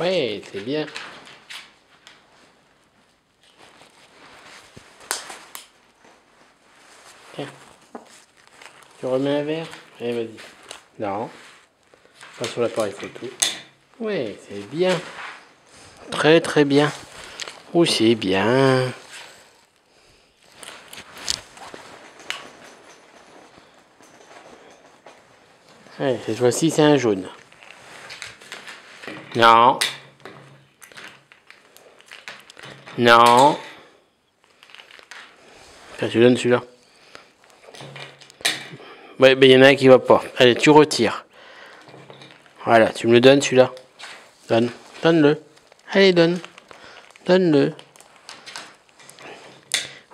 Ouais, c'est bien. Tiens. Tu remets un verre? Allez, vas-y. Non. Pas sur l'appareil photo. Ouais, c'est bien. Très très bien. Oh, c'est bien. Allez, cette fois-ci, c'est un jaune. Non. Non. Tiens, tu donnes celui-là. Ouais, mais il y en a un qui va pas. Allez, tu retires. Voilà, tu me le donnes celui-là. Donne. Donne-le. Allez, donne. Donne-le.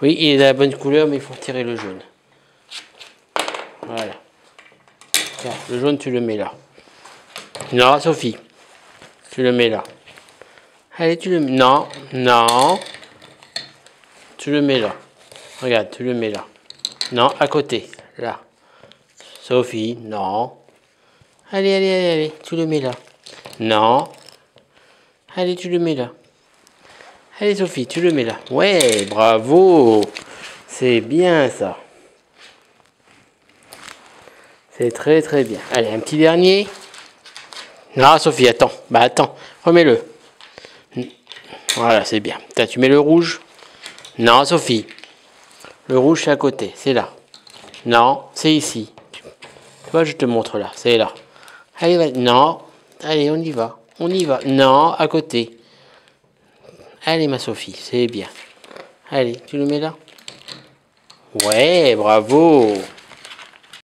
Oui, il est de la bonne couleur, mais il faut retirer le jaune. Voilà. Tiens, le jaune, tu le mets là. Non, Sophie. Tu le mets là. Allez, tu le mets. Non, non. Tu le mets là. Regarde, tu le mets là. Non, à côté. Là. Sophie, non. Allez, allez, allez, allez. Tu le mets là. Non. Allez, tu le mets là. Allez, Sophie, tu le mets là. Ouais, bravo. C'est bien ça. C'est très très bien. Allez, un petit dernier. Non, Sophie, attends. Bah attends, remets-le. Voilà, c'est bien. Là, tu mets le rouge. Non, Sophie. Le rouge, c'est à côté. C'est là. Non, c'est ici. Tu vois, je te montre là. C'est là. Allez, vas Non. Allez, on y va. On y va. Non, à côté. Allez, ma Sophie, c'est bien. Allez, tu le mets là Ouais, bravo